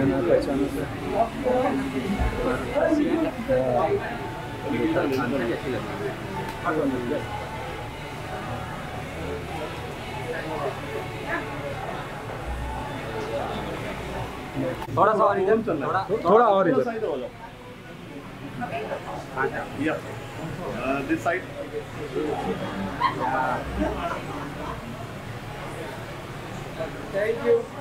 जाना पहचाना से थोड़ा सा और इधर। थोड़ा थोड़ा और इधर. थोड़ा मस्जिद और या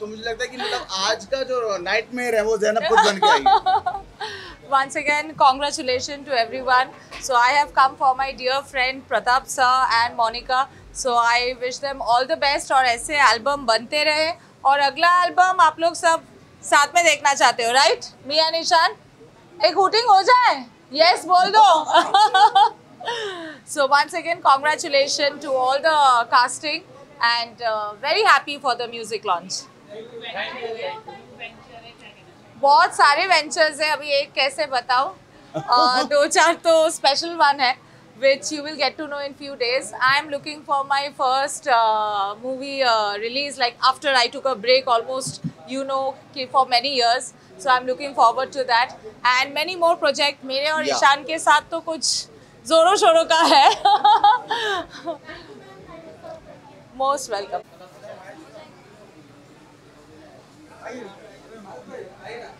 तो मुझे लगता है कि मतलब आज का जो नाइट मेयर है वो जैनब खुद बन के Once again, congratulations to everyone. So I have come for my dear friend Pratap sir and Monica. So I wish them all the best और ऐसे एल्बम बनते रहे और अगला एल्बम आप लोग सब साथ में देखना चाहते हो राइट मिया निशान एक हुटिंग हो जाए यस बोल दो so once again congratulations to all the casting and uh, very happy for the music launch बहुत सारे वेंचर्स हैं। अभी एक कैसे बताओ दो चार तो स्पेशल वन है which you will get to know in few days I am looking for my first movie release like after I took a break almost you know कि for many years so I am looking forward to that and many more project मेरे और ईशान के साथ तो कुछ जोरों शोरों का है मोस्ट वेलकम अभी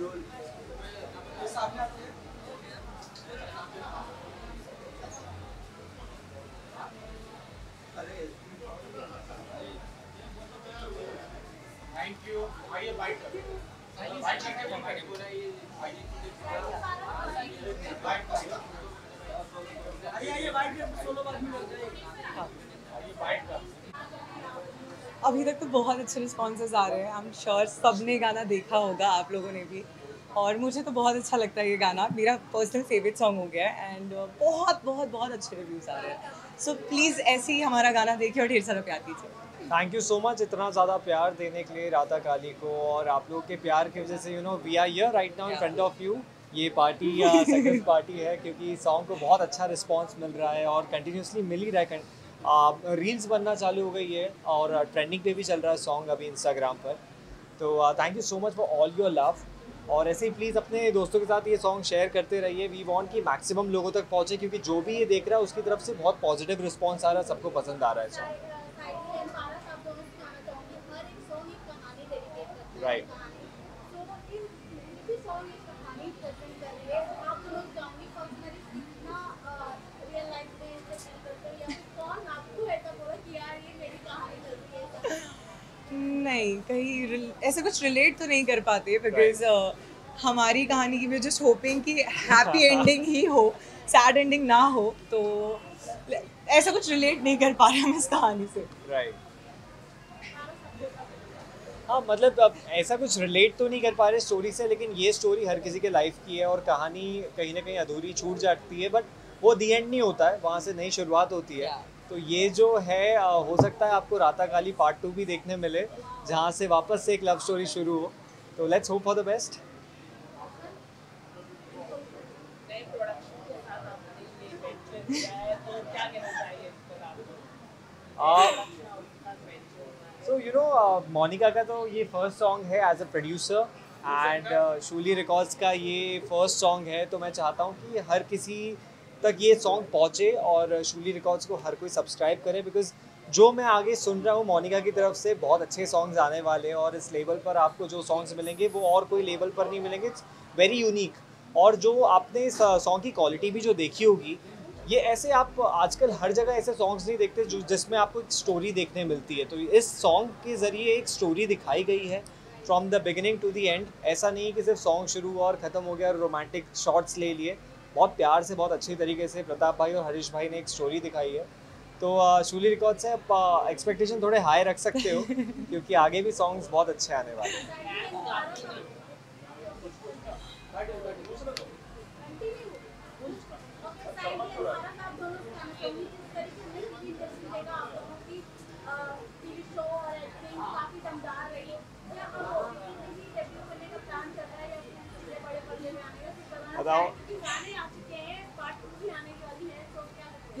तक बहुत अच्छे रिस्पॉन्सेज आ रहे हैं। आई एम श्योर सबने गाना देखा होगा आप लोगों ने भी। और मुझे तो बहुत अच्छा लगता है ये गाना। मेरा पर्सनल फेवरेट सॉन्ग हो गया है एंड बहुत बहुत बहुत अच्छे रिव्यूज़ आ रहे हैं। सो प्लीज़ ऐसे ही हमारा गाना देखिए और ढेर सारा प्यार दीजिए। थैंक यू सो मच इतना ज़्यादा प्यार देने के लिए राधा काली को और आप लोगों के प्यार की वजह से you know we are yeah right now in front of you ये पार्टी या सेकंड पार्टी है क्योंकि सॉन्ग को बहुत अच्छा रिस्पांस मिल रहा है और कंटिन्यूसली मिल ही रहा है। रील्स बनना चालू हो गई है और ट्रेंडिंग पे भी चल रहा है सॉन्ग अभी इंस्टाग्राम पर। तो thank you so much for all your love और ऐसे ही प्लीज़ अपने दोस्तों के साथ ये सॉन्ग शेयर करते रहिए। वी वांट कि मैक्सिमम लोगों तक पहुँचे क्योंकि जो भी ये देख रहा है उसकी तरफ़ से बहुत पॉजिटिव रिस्पॉन्स आ रहा है सबको पसंद आ रहा है सॉन्ग राइट Right. नहीं कहीं ऐसे कुछ रिलेट तो नहीं कर पाते बिकॉज़ हमारी कहानी की वे जस्ट होपिंग कि हैप्पी एंडिंग ही हो सैड एंडिंग ना हो तो ऐसा कुछ रिलेट नहीं कर पा रहे हम इस कहानी से। राइट हाँ मतलब अब ऐसा कुछ रिलेट तो नहीं कर पा रहे स्टोरी से लेकिन ये स्टोरी हर किसी के लाइफ की है और कहानी कहीं ना कहीं अधूरी छूट जाती है बट वो दी एंड नहीं होता है वहाँ से नई शुरुआत होती है। Yeah. तो ये जो है हो सकता है आपको राता काली पार्ट टू भी देखने मिले जहाँ से वापस से एक लव स्टोरी शुरू हो। तो let's hope for the best so you know Monica का तो ये फ़र्स्ट सॉन्ग है as a producer and Shuli records का ये फ़र्स्ट सॉन्ग है तो मैं चाहता हूँ कि हर किसी तक ये सॉन्ग पहुँचे और शूली रिकॉर्ड्स को हर कोई सब्सक्राइब करे बिकॉज़ जो मैं आगे सुन रहा हूँ मोनिका की तरफ़ से, बहुत अच्छे सॉन्ग्स आने वाले हैं और इस लेवल पर आपको जो सॉन्ग्स मिलेंगे, वो और कोई लेवल पर नहीं मिलेंगे इट्स वेरी यूनिक और जो आपने इस सॉन्ग की क्वालिटी भी जो देखी होगी, ये ऐसे आप आजकल हर जगह ऐसे सॉन्ग्स नहीं देखते जो, जिसमें आपको एक स्टोरी देखने मिलती है। तो इस सॉन्ग के ज़रिए एक स्टोरी दिखाई गई है from the beginning to the end ऐसा नहीं कि सिर्फ़ सॉन्ग शुरू हुआ और ख़त्म हो गया और रोमांटिक शॉट्स ले लिए। बहुत प्यार से बहुत अच्छी तरीके से प्रताप भाई और हरीश भाई ने एक स्टोरी दिखाई है। तो शूली रिकॉर्ड से आप एक्सपेक्टेशन थोड़े हाई रख सकते हो क्योंकि आगे भी सॉन्ग्स बहुत अच्छे आने वाले हैं बताओ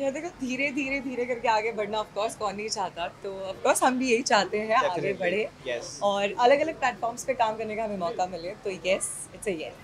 ये देखो धीरे धीरे धीरे करके आगे बढ़ना ऑफ़ कोर्स कौन नहीं चाहता। तो ऑफ़ कोर्स हम भी यही चाहते हैं आगे बढ़े। Yes. और अलग अलग प्लेटफॉर्म्स पे काम करने का हमें मौका मिले तो yes it's a yes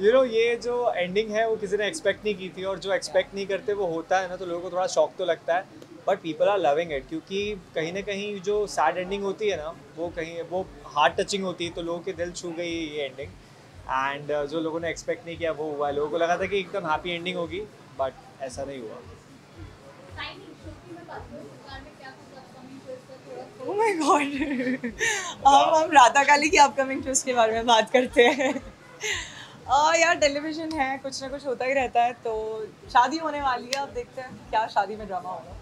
you know ये जो एंडिंग है वो किसी ने एक्सपेक्ट नहीं की थी और जो एक्सपेक्ट नहीं करते वो होता है ना तो लोगों को थोड़ा शौक तो लगता है। But people are loving it क्योंकि कहीं ना कहीं जो सैड एंडिंग होती है ना वो कहीं वो हार्ट टचिंग होती है तो लोगों के दिल छू गई ये एंडिंग एंड uh, जो लोगों ने एक्सपेक्ट नहीं किया वो हुआ लोगों को लगा था कि एकदम हैप्पी एंडिंग होगी बट ऐसा नहीं हुआ। ओह माय गॉड हम हम राधा काली की अपकमिंग ट्विस्ट के बारे में बात करते हैं। आ, यार टेलीविज़न है कुछ ना कुछ होता ही रहता है तो शादी होने वाली है अब देखते हैं क्या शादी में ड्रामा होगा।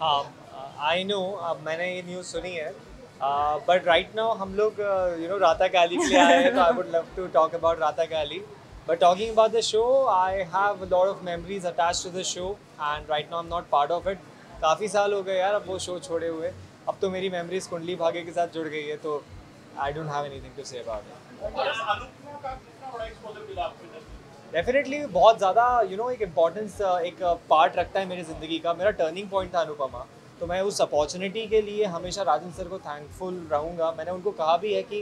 हाँ आई नो अब मैंने ये न्यूज़ सुनी है। बट राइट नाउ हम लोग यू नो राता काली के आए हैं तो I would love to talk about Raata Kali but talking about the show I have lot of memories attach to the show and right now I am not part of it काफ़ी साल हो गए यार अब वो show छोड़े हुए। अब तो मेरी मेमोरीज कुंडली भाग्य के साथ जुड़ गई है तो I don't have anything to say about definitely बहुत ज़्यादा यू नो एक इम्पॉर्टेंस एक पार्ट रखता है मेरी ज़िंदगी का। मेरा टर्निंग पॉइंट था अनुपमा। तो मैं उस अपॉर्चुनिटी के लिए हमेशा राजन सर को थैंकफुल रहूँगा। मैंने उनको कहा भी है कि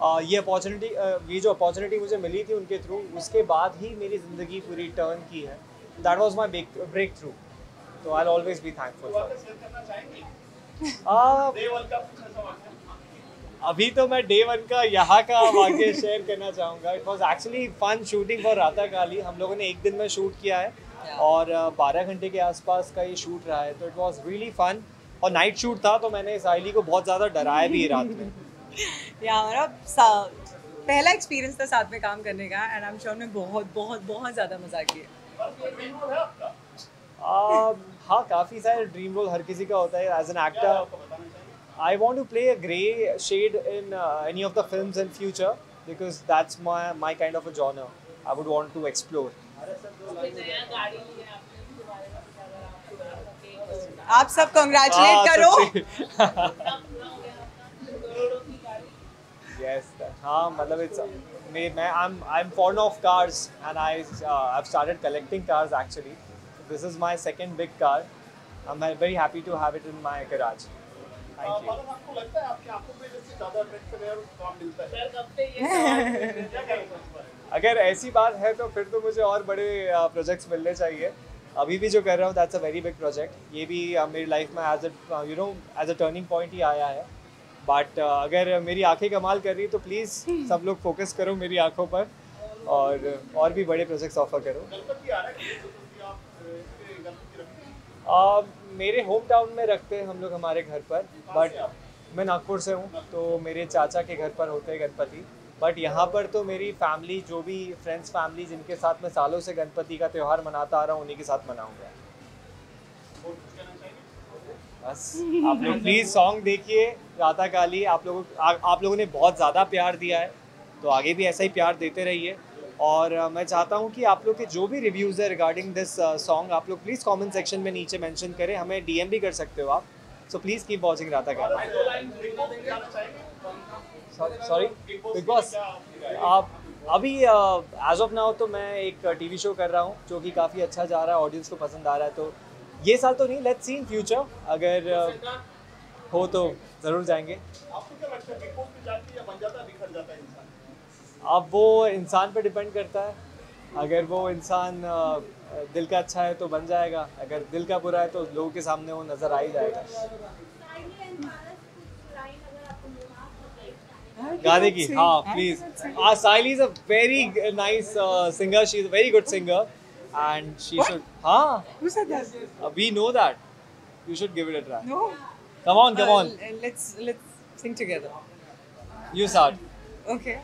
ये अपॉर्चुनिटी ये जो अपॉर्चुनिटी मुझे मिली थी उनके थ्रू उसके बाद ही मेरी ज़िंदगी पूरी टर्न की है। That was my breakthrough तो आई ऑलवेज बी थैंकफुल अभी तो मैं डे वन का यहाँ का वाक्य शेयर करना चाहूँगा। It was actually fun shooting for Raata Kali हम लोगों ने एक दिन में शूट किया है और बारह घंटे के आसपास का ये शूट रहा है। तो इट वॉज़ रियली फन और नाइट शूट था तो मैंने साइली को बहुत ज़्यादा डराया भी है रात में। या हमारा पहला एक्सपीरियंस था साथ में काम करने का एंड आई एम श्योर में बहुत बहुत बहुत ज़्यादा मज़ा किया। है Um, हाँ काफ़ी सारे ड्रीम रोल हर किसी का होता है as an actor want to play a grey shade in uh, any of the films in future because that's my my kind of a genre. I would want to explore. आप सब congratulate हाँ, करो। yes, that, हाँ मतलब it's मैं मैं I'm I'm fond of cars and I uh, I've started collecting cars actually. This is my second big car. I'm very happy to have it in my garage. Thank you. मतलब आपको लगता है आपकी आँखों पे जैसे ज़्यादा अट्रैक्शन काम मिलता है क्या कहना चाहते हैं अगर ऐसी बात है तो फिर तो मुझे और बड़े प्रोजेक्ट्स मिलने चाहिए अभी भी जो कर रहा हूँ that's a very big project ये भी uh, मेरी लाइफ में as a you know as a turning point ही आया है बट अगर मेरी आँखें कमाल कर रही तो प्लीज़ सब लोग फोकस करो मेरी आँखों पर और और भी बड़े प्रोजेक्ट्स ऑफ़र करो। आ Uh, मेरे होम टाउन में रखते हैं हम लोग हमारे घर पर बट मैं नागपुर से हूँ तो मेरे चाचा के घर पर होते हैं गणपति। बट यहाँ पर तो मेरी फैमिली जो भी फ्रेंड्स फैमिली जिनके साथ मैं सालों से गणपति का त्यौहार मनाता आ रहा हूँ उन्हीं के साथ मनाऊँगा और कुछ कहना चाहेंगे बस। आप लोग प्लीज़ सॉन्ग देखिए राधा काली। आप लोगों आप लोगों ने बहुत ज़्यादा प्यार दिया है तो आगे भी ऐसा ही प्यार देते रहिए। और uh, मैं चाहता हूँ कि आप लोग के जो भी रिव्यूज़ है रिगार्डिंग दिस सॉन्ग आप लोग प्लीज़ कमेंट सेक्शन में नीचे मेंशन करें। हमें डीएम भी कर सकते हो आप। सो प्लीज़ कीप वॉचिंग राता का सॉरी बिग बॉस आप अभी एज ऑफ़ नाउ तो मैं एक टीवी शो कर रहा हूँ जो कि काफ़ी अच्छा जा रहा है ऑडियंस को पसंद आ रहा है तो ये साल तो नहीं लेट्स सी इन फ्यूचर अगर uh, हो तो ज़रूर जाएँगे। आपको क्या लगता है बिग बॉस में जाके या बन जाता है बिखर जाता है इंसान? अब वो इंसान पे डिपेंड करता है। अगर वो इंसान दिल का अच्छा है तो बन जाएगा अगर दिल का बुरा है तो लोगों के सामने वो नज़र आ ही जाएगा। गाने की हाँ please Saili is a very nice singer she is a very good singer and she should हाँ Who said that? We know that you should give it a try No. Come on come on Uh, let's let's sing together. You start Okay.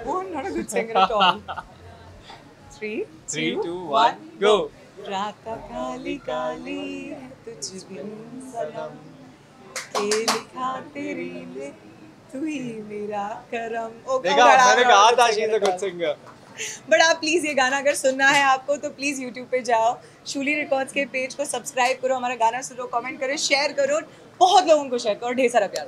Oh, I'm not a good singer at all. Three, 3 2 1 go रात काली काली है तुझ बिन सनम के लिखा तेरी ले तू ही मेरा करम ओ देखा मैंने कहा था she is a good singer but आप प्लीज़ ये गाना अगर सुनना है आपको तो प्लीज़ यूट्यूब पे जाओ। शूली रिकॉर्ड्स के पेज को सब्सक्राइब करो हमारा गाना सुनो कमेंट करो शेयर करो बहुत लोगों को शेयर करो ढेर सारा प्यार।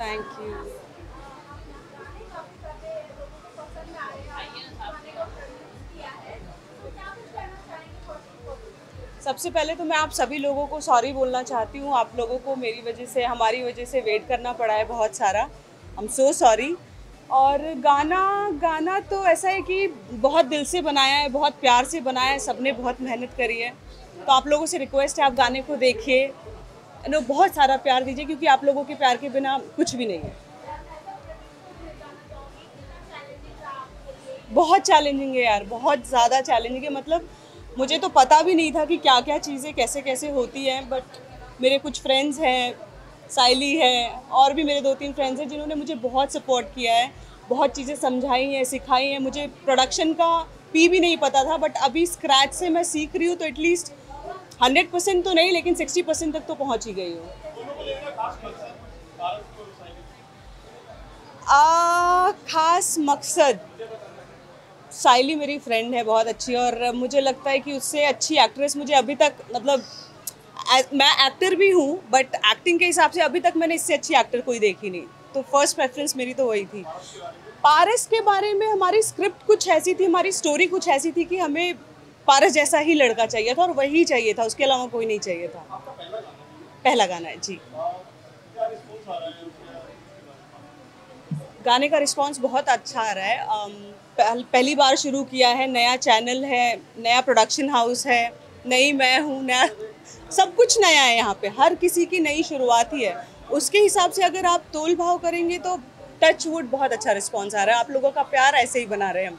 थैंक यू सबसे पहले तो मैं आप सभी लोगों को सॉरी बोलना चाहती हूँ। आप लोगों को मेरी वजह से, हमारी वजह से वेट करना पड़ा है बहुत सारा। आई एम सो सॉरी और गाना गाना तो ऐसा है कि बहुत दिल से बनाया है, बहुत प्यार से बनाया है, सबने बहुत मेहनत करी है। तो आप लोगों से रिक्वेस्ट है, आप गाने को देखिए। नो, बहुत सारा प्यार दीजिए, क्योंकि आप लोगों के प्यार के बिना कुछ भी नहीं है। बहुत चैलेंजिंग है यार, बहुत ज़्यादा चैलेंजिंग है। मतलब मुझे तो पता भी नहीं था कि क्या क्या चीज़ें कैसे कैसे होती हैं बट मेरे कुछ फ्रेंड्स हैं साइली है, और भी मेरे दो तीन फ्रेंड्स हैं जिन्होंने मुझे बहुत सपोर्ट किया है, बहुत चीज़ें समझाई हैं, सिखाई हैं। मुझे प्रोडक्शन का पी भी नहीं पता था बट अभी स्क्रैच से मैं सीख रही हूँ तो एटलीस्ट हंड्रेड परसेंट तो नहीं, लेकिन सिक्सटी परसेंट तक तो पहुँच ही गई हूँ। खास मकसद साइली मेरी फ्रेंड है, बहुत अच्छी, और मुझे लगता है कि उससे अच्छी एक्ट्रेस मुझे अभी तक मतलब मैं एक्टर भी हूँ बट एक्टिंग के हिसाब से अभी तक मैंने इससे अच्छी एक्टर कोई देखी नहीं। तो फ़र्स्ट प्रेफरेंस मेरी तो वही थी। पारस के बारे में हमारी स्क्रिप्ट कुछ ऐसी थी, हमारी स्टोरी कुछ ऐसी थी कि हमें पारस जैसा ही लड़का चाहिए था और वही चाहिए था, उसके अलावा कोई नहीं चाहिए था। पहला गाना है, जी। गाने का रिस्पांस बहुत अच्छा आ रहा है। पहली बार शुरू किया है, नया चैनल है, नया प्रोडक्शन हाउस है, नई मैं हूँ, नया सब कुछ नया है यहाँ पे, हर किसी की नई शुरुआत ही है। उसके हिसाब से अगर आप तोल भाव करेंगे तो टच वुड बहुत अच्छा रिस्पांस आ रहा है। आप लोगों का प्यार ऐसे ही बना रहे हैं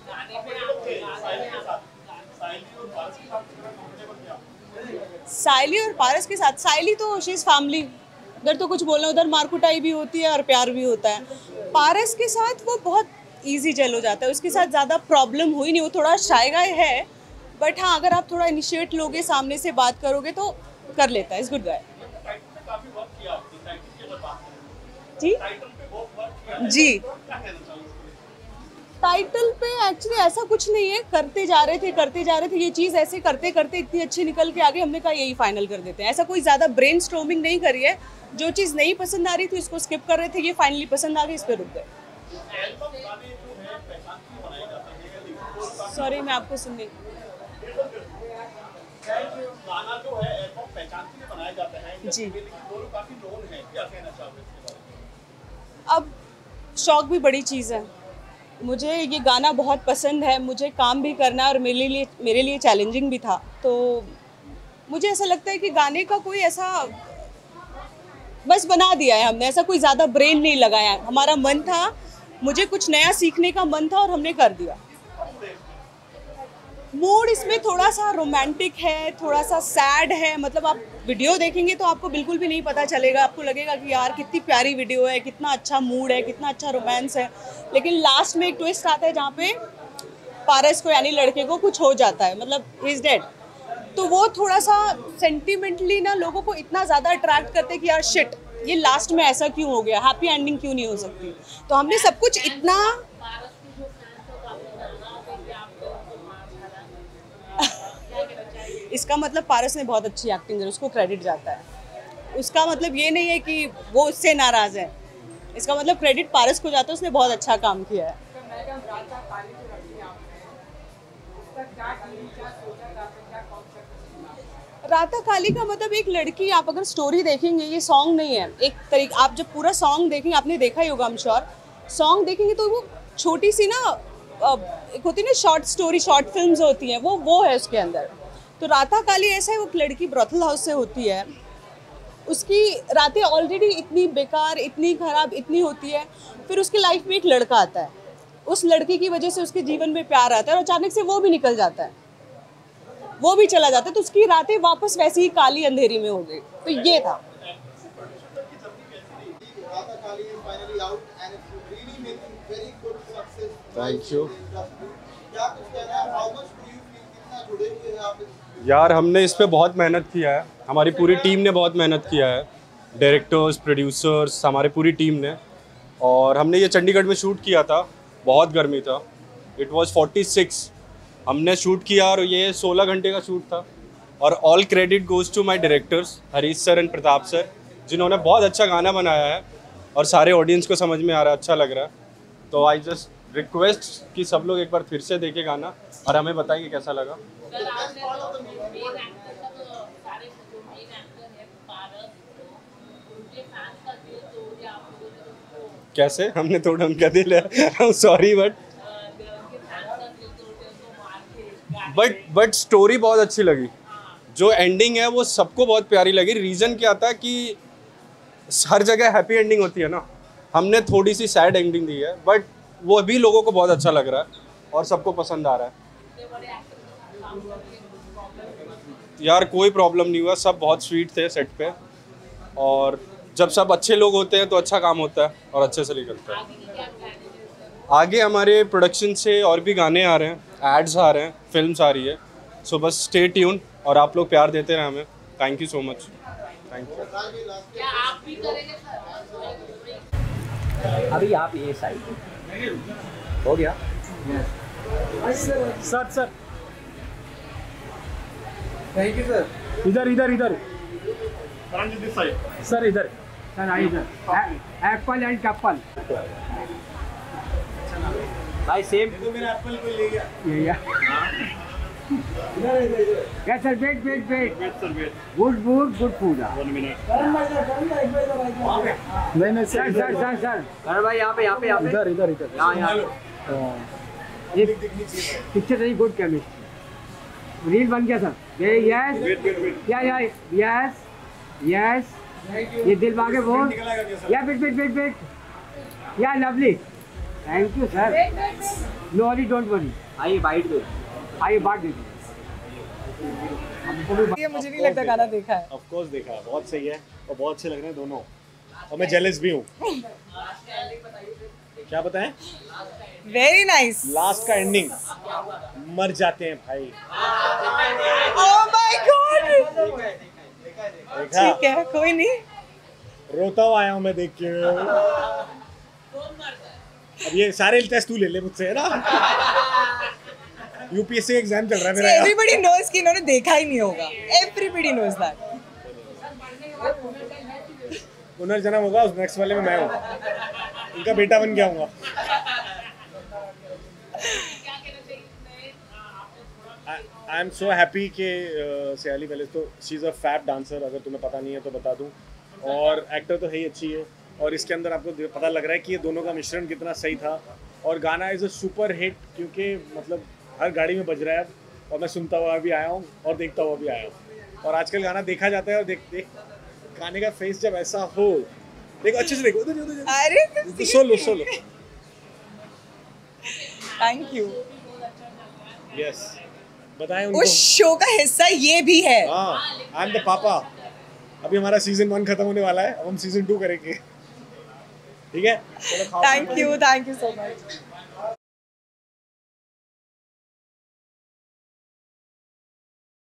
साइली और पारस के साथ साइली तो शी इज़ फैमिली उधर तो कुछ बोलना, उधर मारकुटाई भी होती है और प्यार भी होता है। पारस के साथ वो बहुत इजी जेल हो जाता है। उसके साथ ज़्यादा प्रॉब्लम हुई नहीं, वो थोड़ा शाय गाय है। बट हाँ अगर आप थोड़ा इनिशिएट लोगे, सामने से बात करोगे तो कर लेता है इज़ गुड गाय जी? जी. टाइटल पे एक्चुअली ऐसा कुछ नहीं है, करते जा रहे थे, करते जा रहे थे, ये चीज़ ऐसे करते करते इतनी अच्छी निकल के आगे हमने कहा यही फाइनल कर देते हैं। ऐसा कोई ज़्यादा ब्रेन स्ट्रोमिंग नहीं करी है। जो चीज़ नहीं पसंद आ रही थी, उसको स्किप कर रहे थे, ये फाइनली पसंद आ गई, इस पर रुक गए। सॉरी मैं आपको सुन नहीं जो है है जी। वो लोग काफ़ी नोन है क्या कहना चाहोगे इसके बारे में? अब शौक भी बड़ी चीज़ है। मुझे ये गाना बहुत पसंद है मुझे काम भी करना और मेरे लिए मेरे लिए चैलेंजिंग भी था। तो मुझे ऐसा लगता है कि गाने का कोई ऐसा बस बना दिया है हमने ऐसा कोई ज़्यादा ब्रेन नहीं लगाया हमारा मन था मुझे कुछ नया सीखने का मन था और हमने कर दिया। मूड इसमें थोड़ा सा रोमांटिक है, थोड़ा सा सैड है। मतलब आप वीडियो देखेंगे तो आपको बिल्कुल भी नहीं पता चलेगा। आपको लगेगा कि यार कितनी प्यारी वीडियो है, कितना अच्छा मूड है, कितना अच्छा रोमांस है। लेकिन लास्ट में एक ट्विस्ट आता है जहाँ पे पारस को, यानी लड़के को कुछ हो जाता है। मतलब इज़ डेड तो वो थोड़ा सा सेंटिमेंटली ना लोगों को इतना ज़्यादा अट्रैक्ट करते हैं कि यार शिट ये लास्ट में ऐसा क्यों हो गया? हैप्पी एंडिंग क्यों नहीं हो सकती? तो हमने सब कुछ इतना इसका मतलब पारस ने बहुत अच्छी एक्टिंग है, उसको क्रेडिट जाता है। उसका मतलब ये नहीं है कि वो उससे नाराज़ है। इसका मतलब क्रेडिट पारस को जाता है, उसने बहुत अच्छा काम किया है। राता काली का मतलब एक लड़की, आप अगर स्टोरी देखेंगे, ये सॉन्ग नहीं है। एक तरीके, आप जब पूरा सॉन्ग देखेंगे, आपने देखा ही होगा श्योर सॉन्ग देखेंगे तो वो छोटी सी ना एक होती है ना शॉर्ट स्टोरी शॉर्ट फिल्म्स होती हैं, वो वो है उसके अंदर। तो राता काली ऐसा है वो एक लड़की ब्रथल हाउस से होती है। उसकी रातें ऑलरेडी इतनी बेकार इतनी खराब इतनी होती है। फिर उसकी लाइफ में एक लड़का आता है। उस लड़के की वजह से उसके जीवन में प्यार आता है और अचानक से वो भी निकल जाता है। वो भी चला जाता है। तो उसकी रातें वापस वैसी ही काली अंधेरी में हो गई। तो ये था। Rata Kali यार, हमने इस पर बहुत मेहनत किया है। हमारी पूरी टीम ने बहुत मेहनत किया है। डायरेक्टर्स प्रोड्यूसर्स हमारी पूरी टीम ने। और हमने ये चंडीगढ़ में शूट किया था। बहुत गर्मी था। इट वाज 46 हमने शूट किया और ये 16 घंटे का शूट था। और all credit goes to my directors Harish sir and Pratap sir जिन्होंने बहुत अच्छा गाना बनाया है। और सारे ऑडियंस को समझ में आ रहा है अच्छा लग रहा है। तो आई जस्ट रिक्वेस्ट कि सब लोग एक बार फिर से देखें गाना और हमें बताएँगे कैसा लगा। कैसे? हमने थोड़ा उनका दिल sorry but but but story बहुत अच्छी लगी। जो एंडिंग है, वो सबको बहुत प्यारी लगी। रीज़न क्या था कि हर जगह हैप्पी एंडिंग होती है ना। हमने थोड़ी सी सैड एंडिंग दी है बट वो भी लोगों को बहुत अच्छा लग रहा है और सबको पसंद आ रहा है। यार, कोई प्रॉब्लम नहीं हुआ। सब बहुत स्वीट थे सेट पे और जब सब अच्छे लोग होते हैं तो अच्छा काम होता है और अच्छे से निकलता है। आगे हमारे प्रोडक्शन से और भी गाने आ रहे हैं एड्स आ रहे हैं फिल्म्स आ रही है। सो बस स्टे ट्यून और आप लोग प्यार देते रहे हमें। Thank you so much thank you अभी आप ये साइड हो गया? Sir sir. Thank you sir इधर इधर इधर. सर इधर। सर आइए सर एप्पल एंड कप्पल भाई सेम तो मेरा एप्पल ये या। Yes sir wait wait wait Wait, sir, wait. Good food good food One minute. नहीं नहीं सर सर सर सर अरे भाई यहाँ पे यहाँ पे यहाँ पे। इधर इधर इधर। यहाँ यहाँ। ये picture very good chemistry reel बन गया sir yes Wait, wait, wait. या या यस यस ये दिल मांगे बोल या वेट वेट वेट वेट या lovely thank you sir no worry don't worry आइए बाइट दो। आइए बात दीजिए ये मुझे नहीं लगता गाना देखा है। Of course देखा है। बहुत सही है और बहुत अच्छे लग रहे हैं दोनों। और मैं जेलस भी हूँ। क्या बताएँ? वेरी नाइस लास्ट का एंडिंग मर जाते हैं भाई। ओह माय गॉड ठीक है। कोई नहीं। रोता हुआ आया हूँ मैं देख के। अब ये सारे टेस्ट तू ले ले मुझसे है ना? यूपीएससी एग्ज़ाम चल रहा है मेरा। एवरीबडी नोज़ कि इन्होंने देखा ही नहीं होगा। एवरीबडी नोज़ दैट पुनर्जन्म होगा उस नेक्स्ट वाले में मैं हूँ। इनका बेटा बन गया हूँ आई एम सो हैप्पी कि uh, सयाली पहले तो she is a fab dancer अगर तुम्हें पता नहीं है तो बता दूँ। और एक्टर तो है ही अच्छी है। और इसके अंदर आपको पता लग रहा है कि ये दोनों का मिश्रण कितना सही था। और गाना इज़ अ सुपर हिट क्योंकि मतलब हर गाड़ी में बज रहा है। और मैं सुनता हुआ भी आया हूँ और देखता हुआ भी आया हूँ। और आजकल गाना देखा जाता है और देख देख गाने का फेस जब ऐसा हो देखो अच्छे से देखो। उधर उधर अरे solo solo. Thank you yes बताएँ उस उनको। शो का हिस्सा ये भी है। हाँ आई एम द पापा अभी हमारा सीज़न वन खत्म होने वाला है अब हम सीज़न टू करेंगे। ठीक है? Thank you thank you so much